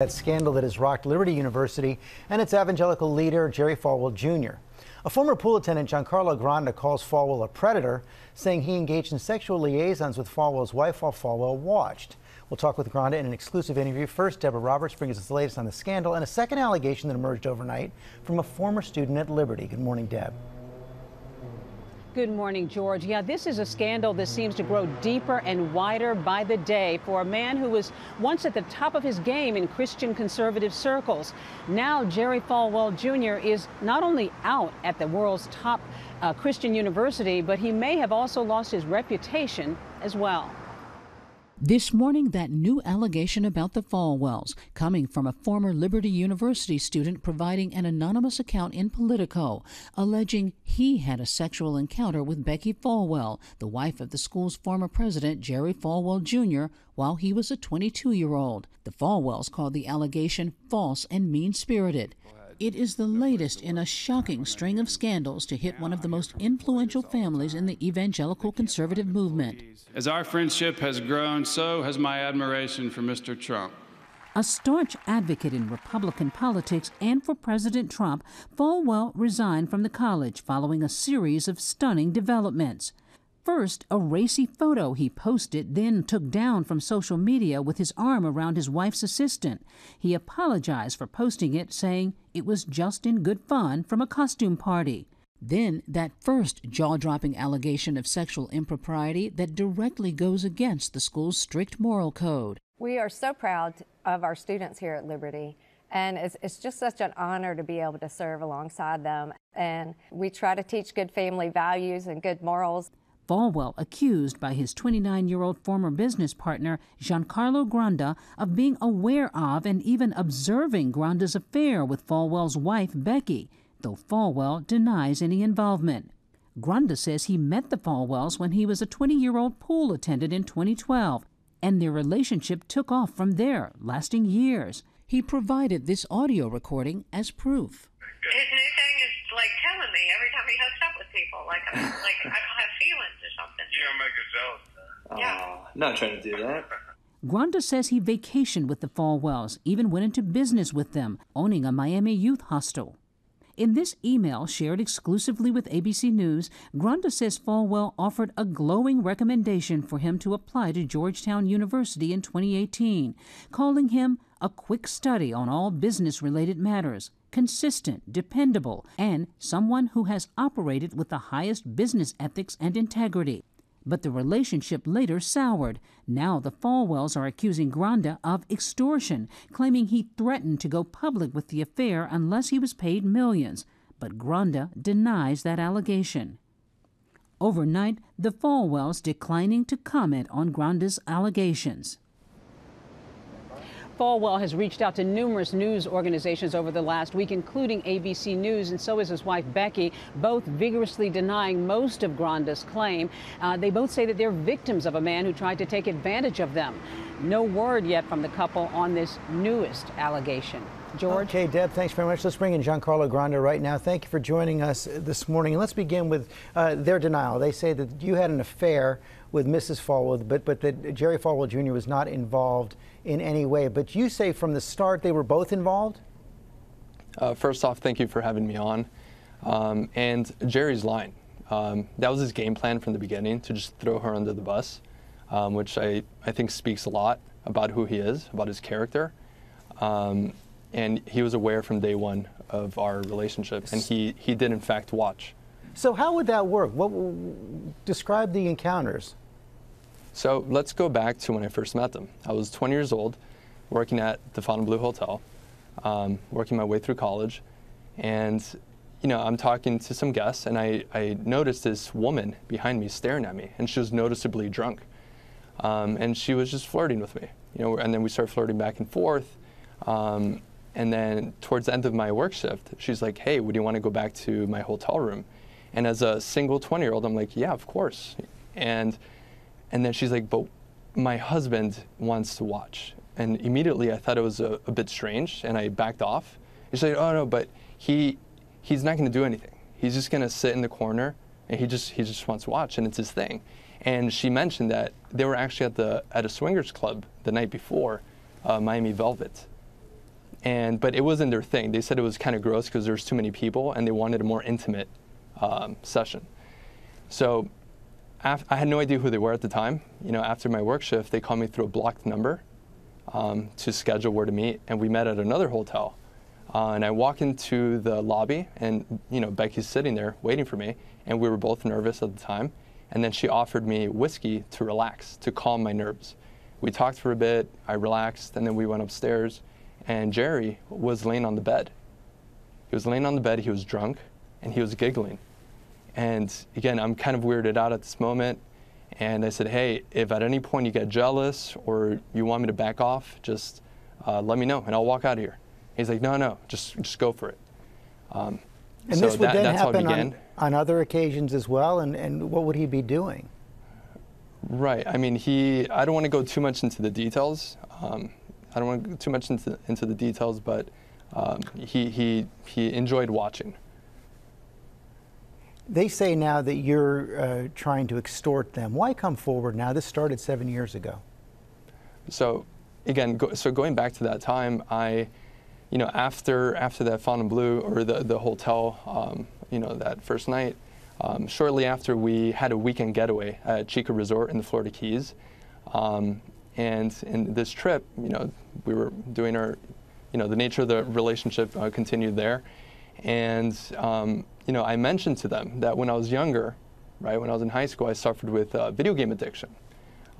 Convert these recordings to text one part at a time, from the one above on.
That scandal that has rocked Liberty University and its evangelical leader, Jerry Falwell Jr. A former pool attendant, Giancarlo Granda, calls Falwell a predator, saying he engaged in sexual liaisons with Falwell's wife while Falwell watched. We'll talk with Granda in an exclusive interview. First, Deborah Roberts brings us the latest on the scandal and a second allegation that emerged overnight from a former student at Liberty. Good morning, Deb. Good morning, George. Yeah, this is a scandal that seems to grow deeper and wider by the day for a man who was once at the top of his game in Christian conservative circles. Now, Jerry Falwell Jr. is not only out at the world's top uh, Christian university, but he may have also lost his reputation as well. This morning, that new allegation about the Falwells, coming from a former Liberty University student providing an anonymous account in Politico, alleging he had a sexual encounter with Becki Falwell, the wife of the school's former president, Jerry Falwell Jr., while he was a 22 year old. The Falwells called the allegation false and mean spirited. It is the latest in a shocking string of scandals to hit one of the most influential families in the evangelical conservative movement. As our friendship has grown, so has my admiration for Mr. Trump. A staunch advocate in Republican politics and for President Trump, Falwell resigned from the college following a series of stunning developments. First, a racy photo he posted, then took down from social media with his arm around his wife's assistant. He apologized for posting it, saying it was just in good fun from a costume party. Then, that first jaw dropping allegation of sexual impropriety that directly goes against the school's strict moral code. We are so proud of our students here at Liberty. And it's, it's, just such an honor to be able to serve alongside them. And we try to teach good family values and good morals. Falwell accused by his 29 year old former business partner, Giancarlo Granda, of being aware of and even observing Granda's affair with Falwell's wife, Becki, though Falwell denies any involvement. Granda says he met the Falwells when he was a 20 year old pool attendant in 2012, and their relationship took off from there, lasting years. He provided this audio recording as proof. His new thing is like telling me every time he hooks up with people, like, like I don't have feelings or something. You don't make us jealous. Yeah. not trying to do that. Granda says he vacationed with the Falwells, even went into business with them, owning a Miami youth hostel. In this email shared exclusively with ABC News, Granda says Falwell offered a glowing recommendation for him to apply to Georgetown University in 2018, calling him a quick study on all business related matters, consistent, dependable, and someone who has operated with the highest business ethics and integrity. But the relationship later soured. Now the Falwells are accusing Granda of extortion, claiming he threatened to go public with the affair unless he was paid millions. But Granda denies that allegation. Overnight, the Falwells declining to comment on Granda's allegations. Falwell has reached out to numerous news organizations over the last week, including ABC News, and so is his wife Becki, both vigorously denying most of Granda's claim. Uh, they both say that they're victims of a man who tried to take advantage of them. No word yet from the couple on this newest allegation. George? Okay, Deb, thanks very much. Let's bring in Giancarlo Granda right now. Thank you for joining us this morning. And let's begin with uh, their denial. They say that you had an affair with Mrs. Falwell, but, but that Jerry Falwell Jr. was not involved in any way. But you say from the start they were both involved? Uh, first off, thank you for having me on. Um, and Jerry's line. Um, that was his game plan from the beginning to just throw her under the bus, um, which I, I think speaks a lot about who he is, about his character. Um, and he was aware from day one of our relationship, and he, he did in fact watch. So how would that work? What describe the encounters? So let's go back to when I first met them. I was 20 years old, working at the Fontainebleau Hotel, um, working my way through college, and you know I'm talking to some guests, and I, I noticed this woman behind me staring at me, and she was noticeably drunk, um, and she was just flirting with me, you know, and then we started flirting back and forth. Um, and then towards the end of my work shift, she's like, hey, would you want to go back to my hotel room? And as a single 20 year old, I'm like, yeah, of course. And, and then she's like, but my husband wants to watch. And immediately I thought it was a, a bit strange and I backed off. She's like, oh no, but he, he's not going to do anything. He's just going to sit in the corner and he just, he just wants to watch and it's his thing. And she mentioned that they were actually at, the, at a swingers club the night before, uh, Miami Velvet. and but it wasn't their thing. They said it was kind of gross because there's too many people, and they wanted a more intimate um, session. So I had no idea who they were at the time. You know, after my work shift, they called me through a blocked number um, to schedule where to meet, and we met at another hotel. Uh, and I walk into the lobby, and you know Becki's sitting there waiting for me, and we were both nervous at the time. And then she offered me whiskey to relax, to calm my nerves. We talked for a bit. I relaxed, and then we went upstairs. And Jerry was laying on the bed. He was laying on the bed. He was drunk, and he was giggling. And again, I'm kind of weirded out at this moment. And I said, hey, if at any point you get jealous or you want me to back off, just uh, let me know, and I'll walk out of here. He's like, no, no, just just go for it. Um, And so this would that- then that's how it happen on, on other occasions as well. And, and what would he be doing? Right. I mean, he. I don't want to go too much into the details. Um, I don't want to go too much into into the details, but um, he he he enjoyed watching. They say now that you're uh, trying to extort them. Why come forward now? This started seven years ago. So, again, go, so going back to that time, I, you know, after after that Fontainebleau or the the hotel, um, you know, that first night, um, shortly after we had a weekend getaway at Cheeca Resort in the Florida Keys, um, and in this trip, you know, we were doing our, you know, the nature of the relationship uh, continued there, and um, you know, I mentioned to them that when I was younger, right, when I was in high school, I suffered with uh, video game addiction.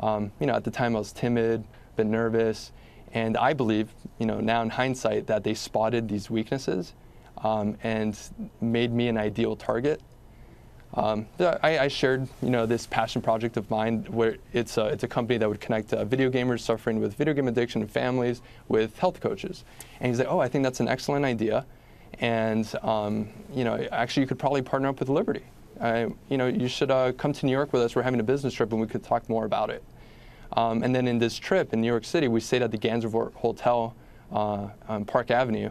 Um, you know, at the time I was timid, a bit nervous, and I believe, you know, now in hindsight, that they spotted these weaknesses um, and made me an ideal target. Um, I, I shared, you know, this passion project of mine where it's a, it's a company that would connect uh, video gamers suffering with video game addiction and families with health coaches. And he's like, oh, I think that's an excellent idea. And, um, you know, actually you could probably partner up with Liberty. Uh, you know, you should uh, come to New York with us. We're having a business trip and we could talk more about it. Um, and then in this trip in New York City, we stayed at the Gansevoort Hotel uh, on Park Avenue.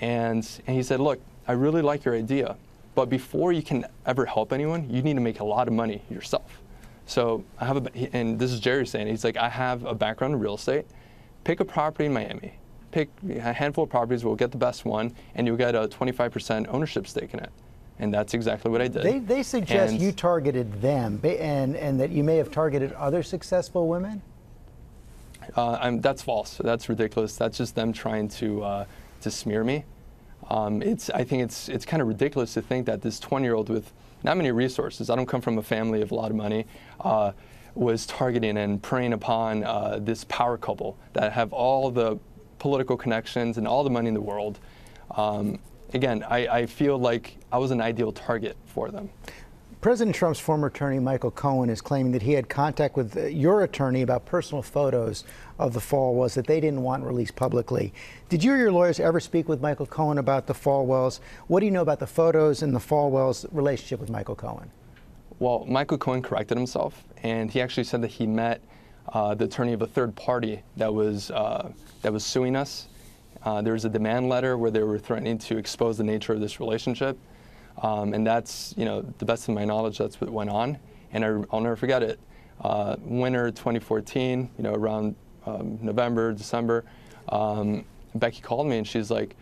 And, and he said, Look, I really like your idea, but before you can ever help anyone, you need to make a lot of money yourself. So I have a, and this is Jerry saying, he's like, I have a background in real estate. Pick a property in Miami. Pick a handful of properties, we'll get the best one, and you'll get a 25% ownership stake in it. And that's exactly what I did. They, they suggest And- you targeted them and, and that you may have targeted other successful women. Uh, I'm, that's false. That's ridiculous. That's just them trying to uh, to smear me. Um, it's I think it's it's kind of ridiculous to think that this 20-year-old with not many resources. I don't come from a family of a lot of money. Uh, was targeting and preying upon uh, this power couple that have all the political connections and all the money in the world. Um, again, I, I feel like I was an ideal target for them. President Trump's former attorney, Michael Cohen, is claiming that he had contact with uh, your attorney about personal photos of the Falwells that they didn't want released publicly. Did you or your lawyers ever speak with Michael Cohen about the Falwells? What do you know about the photos and the Falwells' relationship with Michael Cohen? Well, Michael Cohen corrected himself, and he actually said that he met uh, the attorney of a third party that was uh, that was suing us. Uh, there was a demand letter where they were threatening to expose the nature of this relationship, um, and that's you know the best of my knowledge that's what went on, and I, will never forget it. Uh, winter 2014, you know around um, November, December, um, Becki called me and she's like,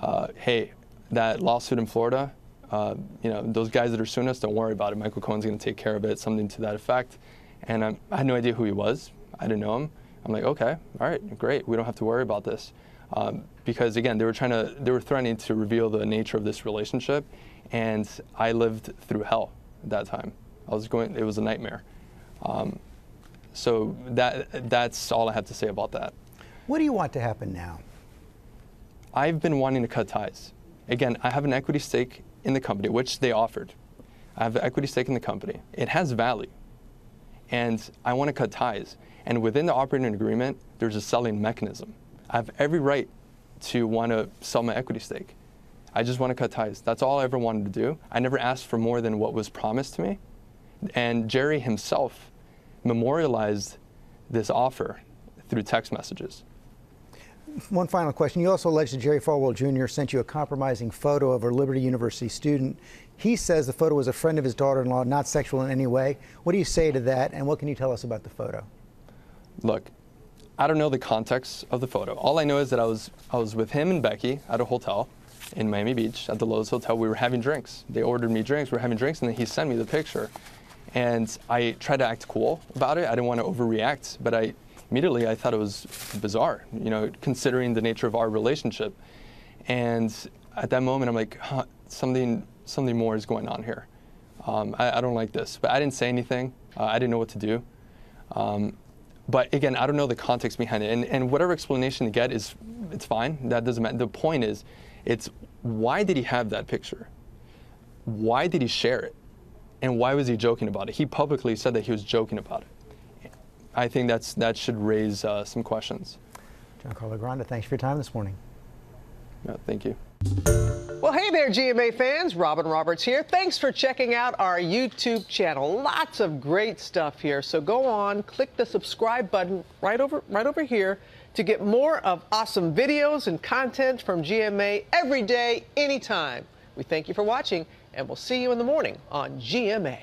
uh, "Hey, that lawsuit in Florida." uh, you know, those guys that are suing us, don't worry about it. Michael Cohen's going to take care of it, something to that effect. And um, I had no idea who he was. I didn't know him. I'm like, okay, all right, great. We don't have to worry about this. Um, because again, they were trying to, they were threatening to reveal the nature of this relationship. And I lived through hell at that time. I was going, it was a nightmare. Um, so that, that's all I have to say about that. What do you want to happen now? I've been wanting to cut ties. Again, I have an equity stake in the company, which they offered. I have an equity stake in the company. It has value. And I want to cut ties. And within the operating agreement, there's a selling mechanism. I have every right to want to sell my equity stake. I just want to cut ties. That's all I ever wanted to do. I never asked for more than what was promised to me. And Jerry himself memorialized this offer through text messages. One final question. You also allege that Jerry Falwell Jr. sent you a compromising photo of a Liberty University student. He says the photo was a friend of his daughter in law, not sexual in any way. What do you say to that, and what can you tell us about the photo? Look, I don't know the context of the photo. All I know is that I was I was with him and Becki at a hotel in Miami Beach at the Loews Hotel. We were having drinks. They ordered me drinks. We were having drinks, and then he sent me the picture. And I tried to act cool about it. I didn't want to overreact, but I immediately I thought it was bizarre, you know, considering the nature of our relationship. And at that moment, I'm like, huh, something something more is going on here. Um, I, I, don't like this, but I didn't say anything. Uh, I didn't know what to do. Um, but again, I don't know the context behind it. And, and whatever explanation you get is, it's fine. That doesn't matter. The point is, it's why did he have that picture? Why did he share it? And why was he joking about it? He publicly said that he was joking about it. I think that's, that should raise uh, some questions. John Giancarlo Granda, thanks for your time this morning. Yeah, thank you. Well, hey there, GMA fans. Robin Roberts here. Thanks for checking out our YouTube channel. Lots of great stuff here. So go on, click the subscribe button right over right over here to get more of awesome videos and content from GMA every day, anytime. We thank you for watching, and we'll see you in the morning on GMA.